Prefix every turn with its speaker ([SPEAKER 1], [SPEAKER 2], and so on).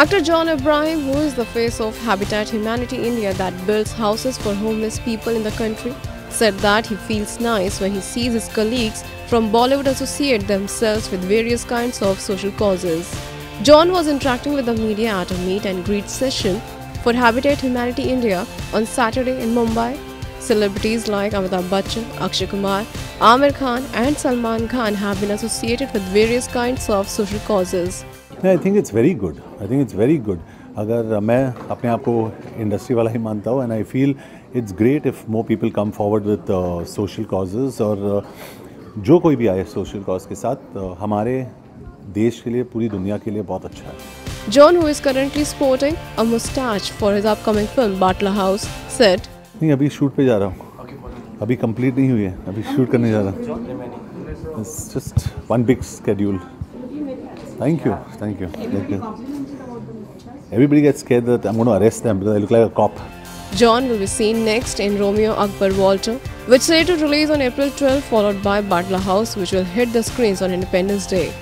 [SPEAKER 1] Actor John Abraham, who is the face of Habitat Humanity India that builds houses for homeless people in the country, said that he feels nice when he sees his colleagues from Bollywood associate themselves with various kinds of social causes. John was interacting with the media at a meet and greet session for Habitat Humanity India on Saturday in Mumbai. Celebrities like Amitabh Bachchan, Akshay Kumar, Aamir Khan, and Salman Khan have been associated with various kinds of social causes.
[SPEAKER 2] I think it's very good I think it's very good अगर मैं अपने आप को industry वाला ही मानता हूँ and I feel it's great if more people come forward with social causes और uh, जो कोई भी आए सोशल कॉज के साथ uh, हमारे देश के लिए पूरी दुनिया के लिए बहुत अच्छा है।
[SPEAKER 1] John, who is currently sporting a mustache for his upcoming film Batla House, said,
[SPEAKER 2] नहीं अभी शूट पे जा रहा हूँ। अभी कंप्लीट नहीं हुई है। अभी शूट करने जा रहा हूँ। Just one big schedule Thank you. Thank you. Thank you. Everybody gets scared that I'm going to arrest them because I look like a cop.
[SPEAKER 1] John will be seen next in Romeo Akbar Walter, which slated release on April 12, followed by Batla House, which will hit the screens on Independence Day.